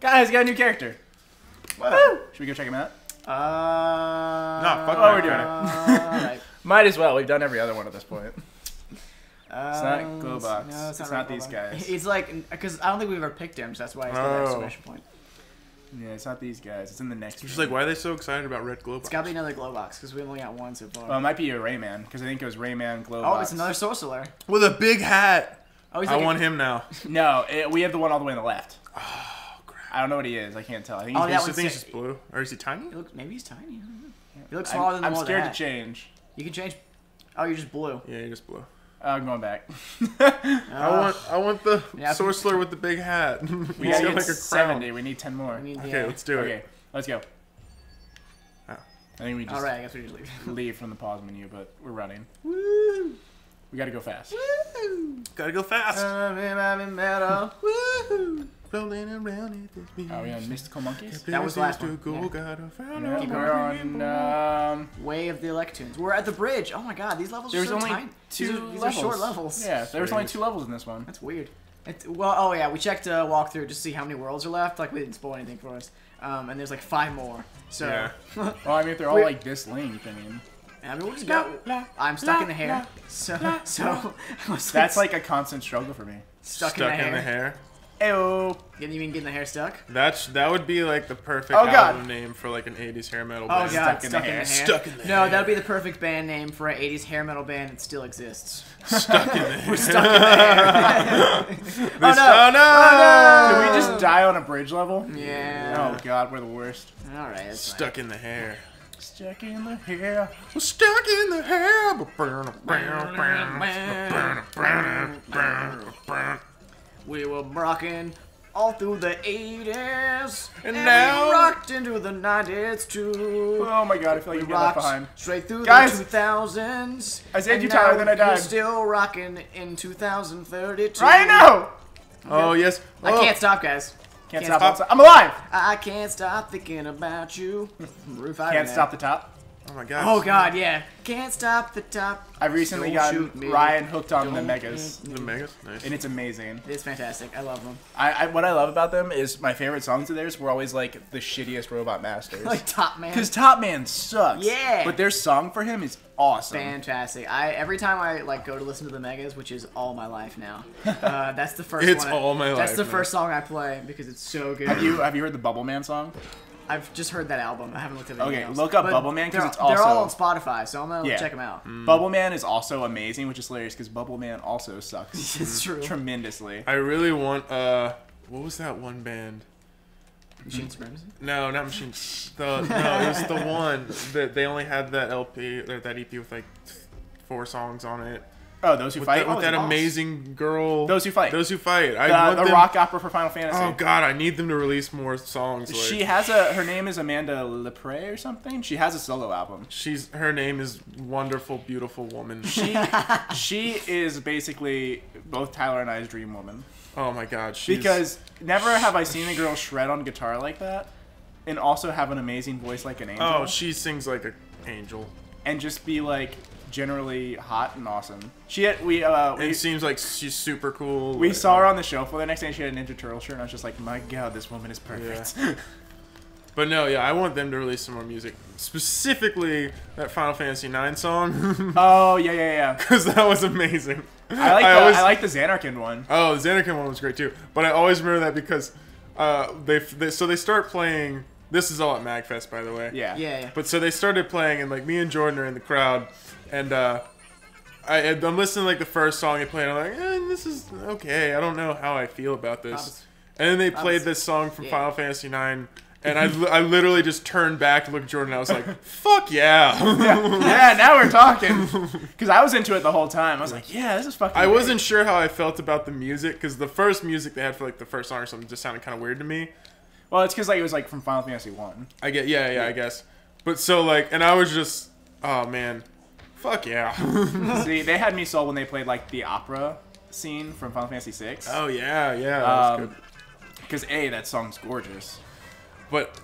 Guys, got a new character. Whoa. Should we go check him out? Uh, Nah, fuck Oh, we're doing it. Might as well. We've done every other one at this point. It's not um, Glowbox. It's not, not really these guys. It's like because I don't think we've ever picked him, so that's why it's got an Oh. exclamation point. Yeah, it's not these guys. It's in the next. She's room. like, why are they so excited about Red Glow? It's got to be another Glowbox because we only got one so far. Well, it might be a Rayman because I think it was Rayman Glowbox. oh, it's another sorcerer. With a big hat. Oh, he's I like a- want him now. No, it, we have the one all the way on the left. Ah. Oh, crap. I don't know what he is. I can't tell. I think Oh, he's. that I one's think he's sick. just blue. Or is he tiny? He looks, maybe he's tiny. I don't know. He looks I'm, smaller than the I'm one with the scared to change. You can change. Oh, you're just blue. Yeah, you're just blue. Uh, I'm going back. I want I want the Yeah. sorcerer with the big hat. we He's gotta got get like a crown. 70. We need 10 more. I mean, Okay, yeah. let's do it. Okay, let's go. Oh. I think we just All right, I guess we just leave. leave from the pause menu, but we're running. Woo! We gotta go fast. Woo! Gotta go fast. Woo! Rolling around at this beat. Are we on Mystical Monkeys? That was the last Places one, go, yeah. gotta No, a Keep we're on. Um, Way of the Electoons. We're at the bridge. Oh my god, these levels there's are so only tiny. two these are, these levels. are short levels. Yeah, there was only two levels in this one. That's weird. It, well, oh yeah, we checked uh, walkthrough just to see how many worlds are left. Like we didn't spoil anything for us. Um, and there's like five more. So, Yeah. Well, I mean, if they're all We're- like this length, I mean, I mean, we'll just go. I'm stuck in the hair. So, so I was that's like a constant struggle for me. stuck, Stuck in the hair. hair. Ew. Didn't even get in the hair stuck. That's that would be like the perfect Oh, God. album name for like an 80s hair metal Oh band. god, Stuck in stuck the in hair. the hair. Stuck in the no, hair. that would be the perfect band name for an 80s hair metal band that still exists. Stuck in the hair. We're stuck in the hair. Oh, this- oh no! oh, no! Did we just die on a bridge level? Yeah. Oh god, we're the worst. All right. That's fine. Stuck in the hair. Stuck in the hair. We're Stuck in the hair. We were rocking all through the 80s. And now we now- rocked into the 90s too. Oh my god, I feel like We you got left rocked behind. straight through Guys! the 2000s. I saved and you, Tyler, now then I We're died. still rocking in 2032. Right now! Oh yes. I Oh. can't stop, guys. Can't, Can't stop. stop. I'm alive! I can't stop thinking about you. Roof Iron Can't stop the top. Oh my god. Oh god, yeah. Can't stop the top. I've recently Don't gotten shoot. Ryan hooked on the Don't Megas, The Megas. Nice. and it's amazing. It's fantastic. I love them. I, I what I love about them is my favorite songs of theirs were always like the shittiest Robot Masters. Like Top Man. Because Top Man sucks. Yeah. But their song for him is awesome. Fantastic. I every time I like go to listen to the Megas, which is all my life now. Uh, that's the first. It's one I- all my That's life the now. first song I play because it's so good. Have you have you heard the Bubble Man song? I've just heard that album. I haven't looked at anything Okay, else. look up But Bubble Man, 'cause they're- it's they're all on Spotify, so I'm gonna Yeah. check them out. Bubble Man is also amazing, which is hilarious because Bubble Man also sucks It's true. tremendously. I really want. Uh, what was that one band? Machinae Supremacy. No, not Machine. The no, it was the one that they only had that LP or that EP with like four songs on it. Oh, those who With fight. that, with oh, that the boss. amazing girl. Those Who Fight. Those who fight. I the, want the them- rock opera for Final Fantasy. Oh god, I need them to release more songs. Like, She has a. Her name is Amanda Lepre or something. She has a solo album. she's her name is wonderful, beautiful woman. She she is basically both Tyler and I's dream woman. Oh my god, she's Because never have I seen a girl shred on guitar like that, and also have an amazing voice like an oh, angel, oh she sings like an angel. and just be like generally hot and awesome. She had, we uh we, It seems like she's super cool. we like, saw her on the show for the next day. She had a Ninja Turtle shirt, and I was just like, my god, this woman is perfect. But no, yeah, I want them to release some more music. Specifically, that Final Fantasy IX song, oh yeah yeah yeah. because that was amazing. I like the, always- I like the Zanarkand one. Oh, the Zanarkand one was great too. But I always remember that because uh, they, they so they start playing. This is all at Magfest, by the way. Yeah. Yeah, yeah. But so they started playing, and like me and Jordan are in the crowd, and uh, I, I'm listening to like the first song they played. And I'm like, eh, this is okay. I don't know how I feel about this. Promise. And then they played this song from Yeah. Final Fantasy IX. And I, I literally just turned back to look at Jordan. And I was like, "Fuck yeah!" yeah, now we're talking. Because I was into it the whole time. I was like, yeah, this is fucking. I great. wasn't sure how I felt about the music because the first music they had for like the first song or something just sounded kind of weird to me. Well, it's because like it was like from Final Fantasy One. I get, yeah, yeah, I guess. But so like, and I was just, oh man, fuck yeah. See, they had me sold when they played like the opera scene from Final Fantasy Six. oh yeah, yeah, that Um, good. Because a that song's gorgeous. But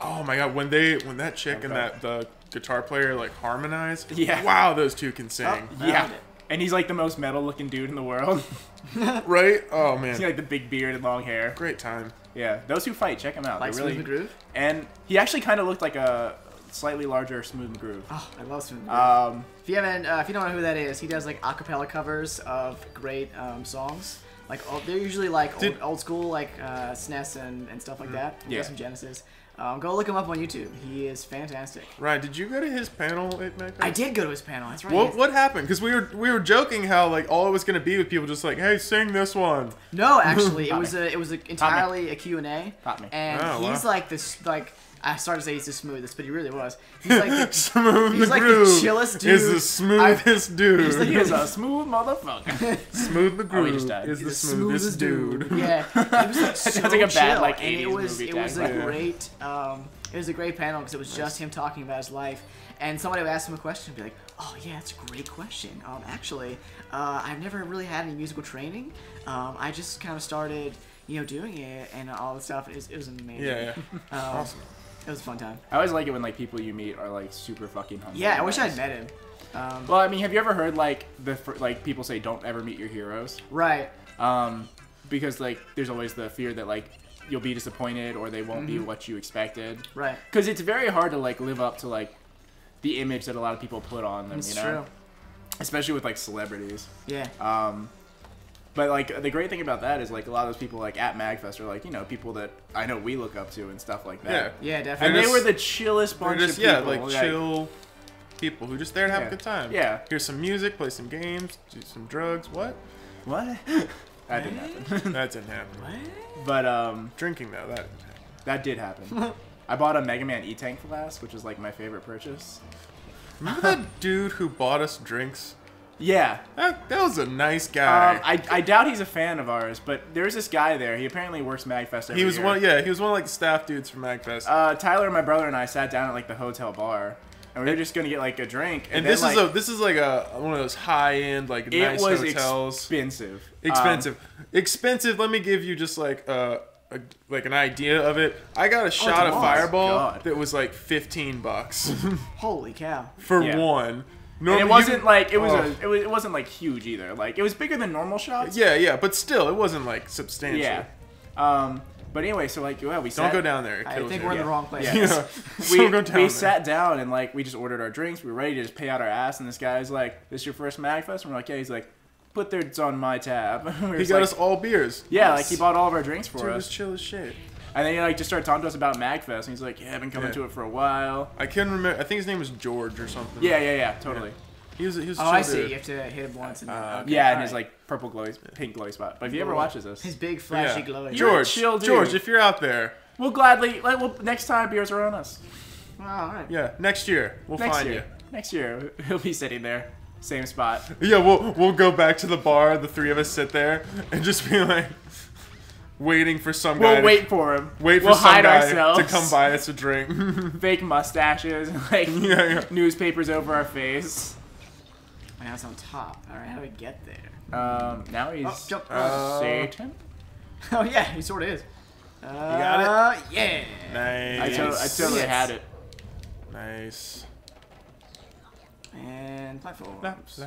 oh my god, when they when that chick and that the guitar player like harmonized, Yeah. wow, those two can sing, I Yeah. And he's like the most metal looking dude in the world. right? Oh He's man, got like the big beard and long hair. great time. Yeah, those who fight, check him out. Like They're really Smooth McGroove? and he actually kind of looked like a slightly larger Smooth McGroove. Oh, I love Smooth McGroove. Um, if you haven't, uh, if you don't know who that is, he does like acapella covers of great um, songs. Like old, they're usually like old, old school, like uh, SNES and, and stuff like that. He Mm-hmm. Yeah. some Genesis. Um, go look him up on YouTube. He is fantastic. Ryan, did you go to his panel at? I did go to his panel. That's right. What what happened? Because we were we were joking how like all it was gonna be with people just like, hey, sing this one. No, actually, it was a, it was a, entirely a Q and A, and Oh, wow. he's like this like I started to say he's the smoothest, but he really was. He's like the, Smooth he's like the McGroove chillest is dude the smoothest dude. he's like- he is a smooth motherfucker. Smooth Oh, he just died. is He's the smoothest dude. Yeah, it was like so sounds like a bad, chill, like, and it was movie it was a great um, it was a great panel because it was just him talking about his life, and somebody would ask him a question, and be like, "Oh yeah, that's a great question. Um, actually, uh, I've never really had any musical training. Um, I just kind of started, you know, doing it and all the stuff. It was, it was amazing. Yeah, yeah. Um, Awesome. It was a fun time. I always like it when like people you meet are like super fucking humble. Yeah, I wish. I'd met him. Um, Well, I mean, have you ever heard like the like people say don't ever meet your heroes? right. Um, because like there's always the fear that like you'll be disappointed or they won't be what you expected. Right. Because it's very hard to like live up to like the image that a lot of people put on them. It's you know, true. especially with like celebrities. Yeah. Um, but like the great thing about that is like a lot of those people like at Magfest are like you know people that I know we look up to and stuff like that. Yeah. Yeah, definitely. And definitely. they just- were the chillest They're bunch just of yeah, people. like chill people who just there to have Yeah. a good time. Yeah. Hear some music, play some games, do some drugs. What? What? that didn't happen. That didn't happen. What? but um, Drinking though, that didn't happen. that did happen. I bought a Mega Man E-Tank flask, which is like my favorite purchase. Remember that dude who bought us drinks? Yeah. That, that was a nice guy. Um, I, I doubt he's a fan of ours, but there's this guy there. He apparently works Magfest he was year. one. Yeah, he was one of like the staff dudes from Magfest. Uh, Tyler, my brother, and I sat down at like the hotel bar, and we were just gonna get like a drink. and then, this like, is a this is like a one of those high end like it nice was hotels. expensive. Um, expensive, expensive. Let me give you just like uh, a like an idea of it. I got a shot of? Fireball God. that was like fifteen bucks Holy cow. for Yeah. one. And it wasn't can- like it was oh. a it, was, it wasn't like huge either. Like it was bigger than normal shots. Yeah, yeah, but still, it wasn't like substantial. Yeah. Um. But anyway, so like, yeah, we Don't sat, go down there. I think you. we're in Yeah. the wrong place. Yeah. Yeah. we, Don't go down we there. sat down and like we just ordered our drinks. We were ready to just pay out our ass, and this guy's like, "This your first Magfest?" And we're like, "Yeah." He's like, "Put theirs on my tab." we He got like, us all beers. Yeah, Nice. like he bought all of our drinks for us. Dude was chill as shit. And then he like just started talking to us about Magfest, and he's like, "Yeah, I've been coming Yeah. to it for a while." I can't remember. I think his name was George or something. Yeah, yeah, yeah, totally. He was. He was. a Oh, chill I see. dude. You have to hit him once. And Uh, okay, yeah, and alright. his like purple glowy, pink glowy spot. But if he ever watches this, his big flashy Yeah. glow. George, chill dude. George, if you're out there, we'll gladly like we'll, next time beers are on us. Oh, all right. yeah, next year we'll Next find year, next year he'll be sitting there, same spot. Yeah, we'll we'll go back to the bar. The three of us sit there and just be like, waiting for some guy. We'll to- wait for him. Wait for we'll some hide guy ourselves. to come buy us a drink. Fake mustaches, like yeah, yeah. newspapers over our face. Now it's on top. All right, how do we get there? Um, now he's Oh, jump. Uh, Satan. Oh yeah, he sort of is. Uh, got it? Yeah. I, Nice. to- I totally Yes. had it. Nice. And platform. Blah, blah.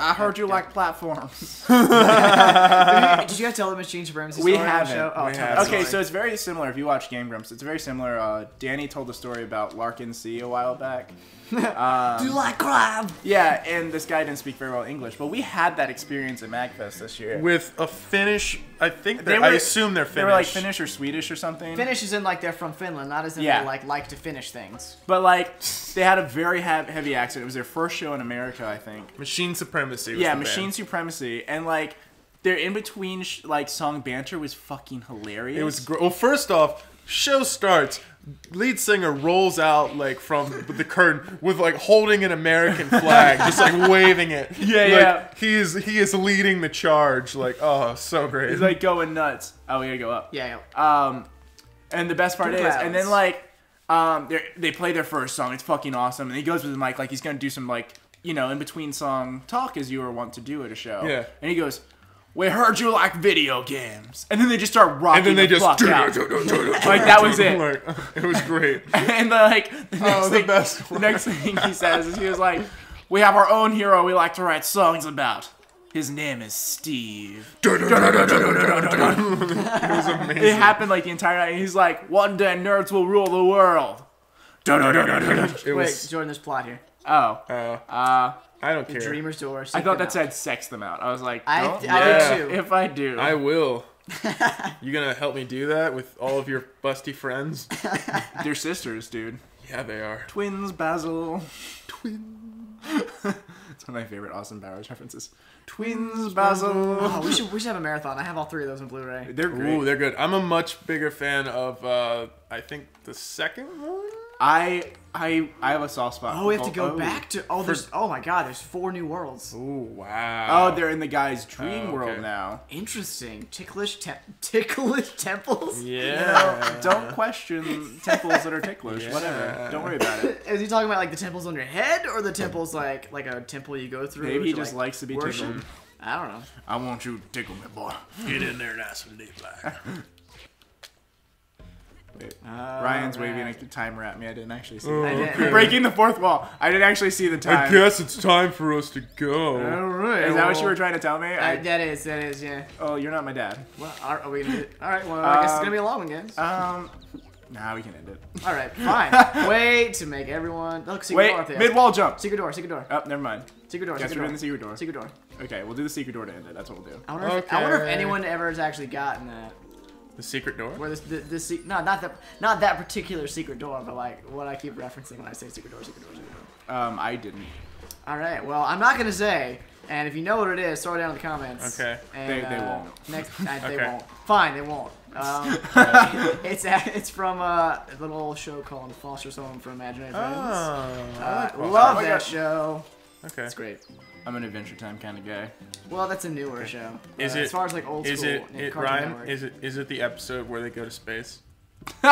I heard you like platforms. Did you guys tell the Machinae Supremacy We story on the haven't. show? Oh, We haven't. Okay, story. so it's very similar. If you watch Game Grumps, it's very similar. Uh, Danny told the story about Larkin C a while back. Um, Do you like crab? yeah, and this guy didn't speak very well English, but we had that experience at Magfest this year. With a Finnish, I think They they're, I assume they're Finnish. They were like Finnish or Swedish or something. Finnish is in like they're from Finland, not as in Yeah. they like like to finish things. But like, they had a very heavy accent. It was their first show in America, I think. Machinae Supremacy. Was yeah, the Machine band. Supremacy, and like their in between sh- like song banter was fucking hilarious. It was gr- well. First off, show starts. Lead singer rolls out like from the curtain with like holding an American flag, just like waving it. Yeah, Like, yeah. He is he is leading the charge. Like oh, so great. He's like going nuts. Oh, we gotta go up. Yeah. yeah. Um, and the best part Two is, and then like, um, they they play their first song. It's fucking awesome. And he goes with the mic like he's gonna do some like you know in between song talk as you were wont to do at a show. Yeah. And he goes, "We heard you like video games," and then they just start rocking. and then they the just fuck out. like that was it. Like, it was great. and the, like the next, Oh, the thing, best the next thing he says is he was like, "We have our own hero we like to write songs about, His name is Steve. it was amazing. It happened like the entire night. He's like, one day nerds will rule the world. It Wait, was. Jordan, there's plot here. Oh, Uh, uh, I don't The care. Dreamer's Door. I thought that out. said sex them out. I was like, I, don't. I Yeah. did too. if I do, I will. you gonna help me do that with all of your busty friends? they're sisters, dude. Yeah, they are. Twins, Basil. Twin. it's one of my favorite Austin Powers references. Twins, Basil. Oh, we should we should have a marathon. I have all three of those in Blu-ray. They're great. Ooh, they're good. I'm a much bigger fan of. uh I think the second one. I I I have a soft spot. Oh, we have to go oh. back to. Oh, there's. Oh my God, there's four new worlds. Oh wow. Oh, they're in the guy's dream Oh, world okay. now. Interesting. Ticklish, te- ticklish temples. Yeah. Don't question temples that are ticklish. Yeah. Whatever. Don't worry about it. Is he talking about like the temples on your head, or the temples like like a temple you go through? Maybe he just like, likes to be worship? tickled. I don't know. I want you to tickle me, boy. Get in there, nice and deep. Wait. Uh, Ryan's right. waving a timer at me. I didn't actually see. Oh, it. Okay. Breaking the fourth wall. I didn't actually see the time. I guess it's time for us to go. All right. Is that what you were trying to tell me? uh, I, that is. That is. Yeah. oh, you're not my dad. Well, are, are we gonna do it? All right. Well, I guess it's Um, gonna be a long one, guys. Um, nah, we can end it. All right. Fine. Wait to make everyone look. Secret door. up Wait, there. mid wall jump. Secret door. Secret door. Oh, never mind. Secret door. Guess Secret we're door. doing the secret door. Secret door. Okay, we'll do the secret door to end it. That's what we'll do. I wonder, if, I wonder if anyone ever has actually gotten that. The secret door. Where this, this, this se- no, not that, not that particular secret door, but like what I keep referencing when I say secret door, secret door, secret door. Um, I didn't. All right. Well, I'm not gonna say, and if you know what it is, throw it down in the comments. Okay. And, They- they uh, won't. Next, uh, they won't. Fine, they won't. Um, it's it's from uh, a little show called Foster's Home for Imaginary Friends. Oh, I Uh, like love Oh that God. show. Okay. It's great. I'm an Adventure Time kind of guy. Well, that's a newer show. Is Uh, it as far as like old Is school it, Nick it Ryan? Network. Is it is it the episode where they go to space?